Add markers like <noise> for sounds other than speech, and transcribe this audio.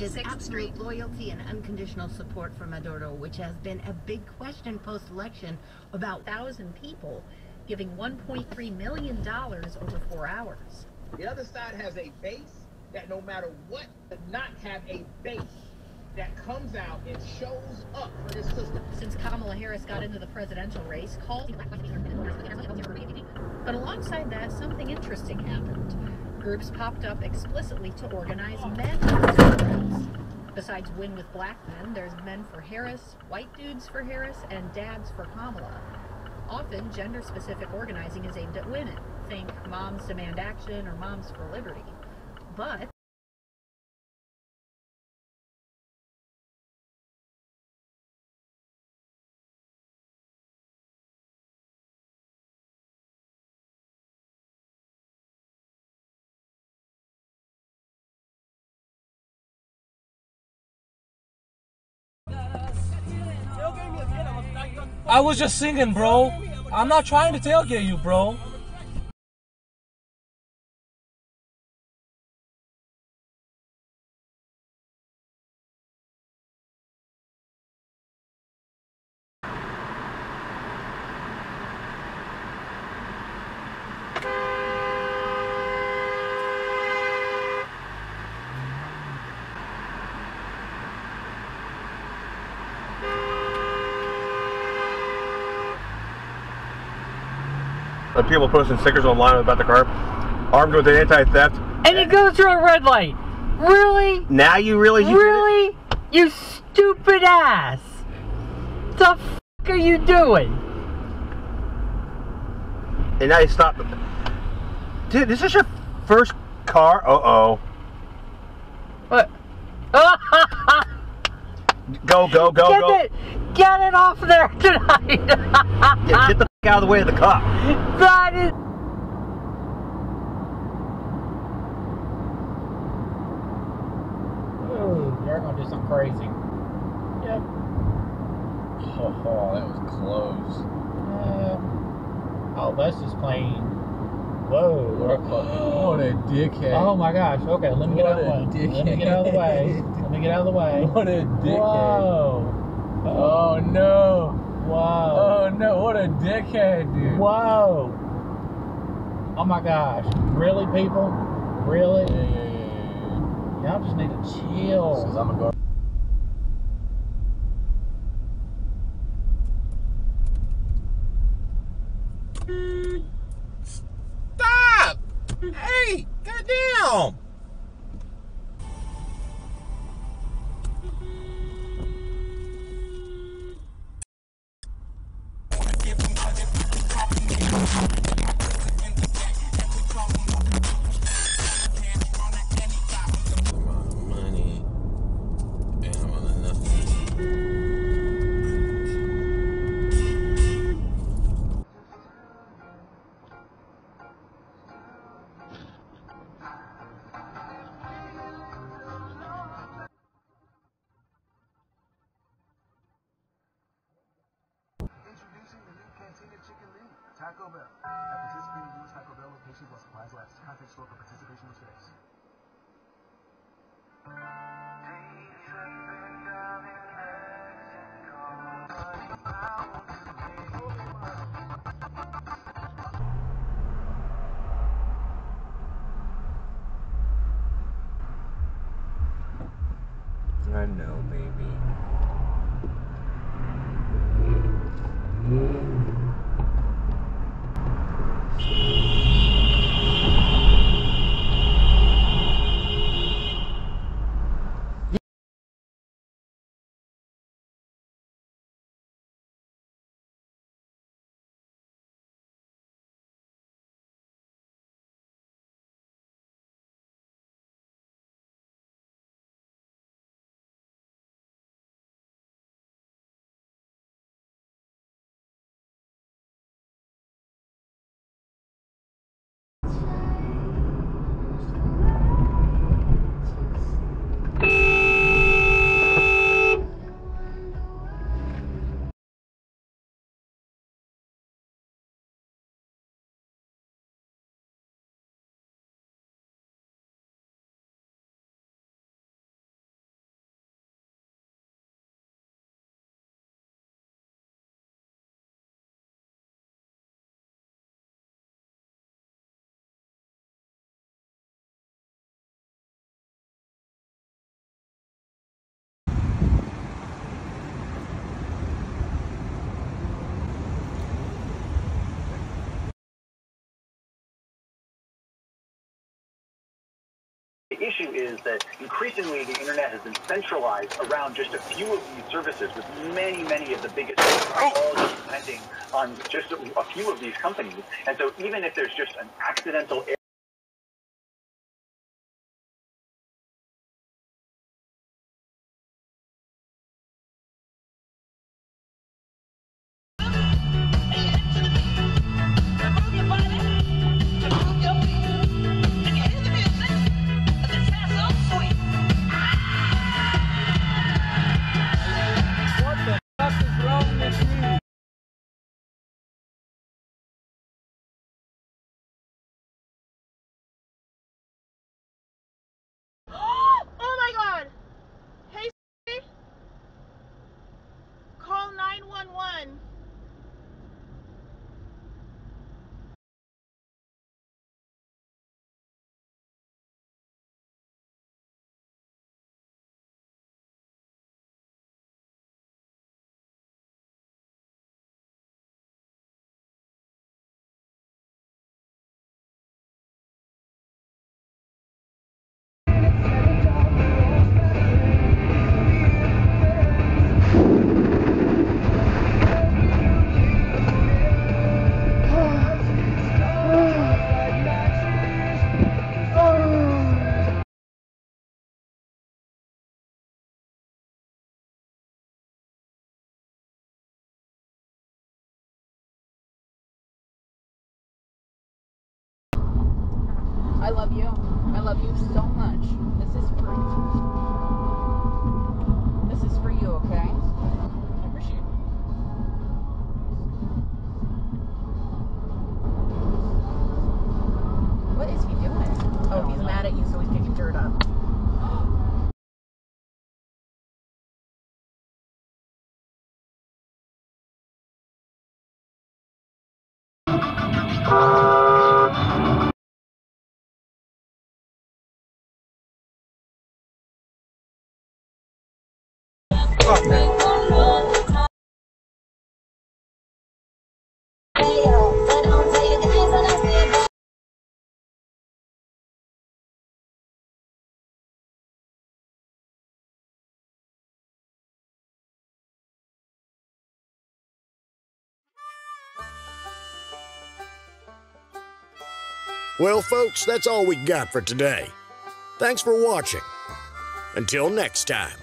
his 56th absolute Street. loyalty and unconditional support for Maduro, which has been a big question post-election about thousand people giving 1.3 million dollars over four hours. The other side has a base that no matter what, does not have a base that comes out and shows up for this system. Since Kamala Harris got into the presidential race, called. But alongside that, something interesting happened. Groups popped up explicitly to organize men. Besides Win with Black Men, there's Men for Harris, White Dudes for Harris, and Dads for Kamala. Often, gender specific organizing is aimed at women. Think Moms Demand Action or Moms for Liberty. But I was just singing, bro. I'm not trying to tailgate you, bro. The people posting stickers online about the car. Armed with an anti-theft. And you go through a red light. Really? Now you really? you it? Really? You stupid ass. What the f are you doing? And now you stop. Dude, this is your first car. Uh oh. What? Go, go, go, get go. it, get it off there tonight. Yeah, get the out of the way of the cop. that is. Ooh, you're gonna do something crazy. Yep. Oh, that was close. Um, oh, that's just plain. Whoa. <gasps> What a dickhead. Oh my gosh. Okay, let me get What out of the a way. Let me get out of the way. Let me get out of the way. <laughs> What a dickhead. Whoa. Oh no. Whoa. Oh no, what a dickhead, dude. Whoa. Oh my gosh. Really, people? Really? Yeah, yeah, yeah, yeah, yeah. Y'all just need to Because chill. I'm gonna go. Stop! Hey, goddamn! Taco Bell. At participating U.S. Taco Bell locations while supplies last. Contact store for participation. I know, baby. The issue is that increasingly the internet has been centralized around just a few of these services, with many, many of the biggest oh. all just depending on just a, a few of these companies. And so even if there's just an accidental I love you. I love you so much. This is for This is for you, okay? Well, folks, that's all we got for today. Thanks for watching. Until next time.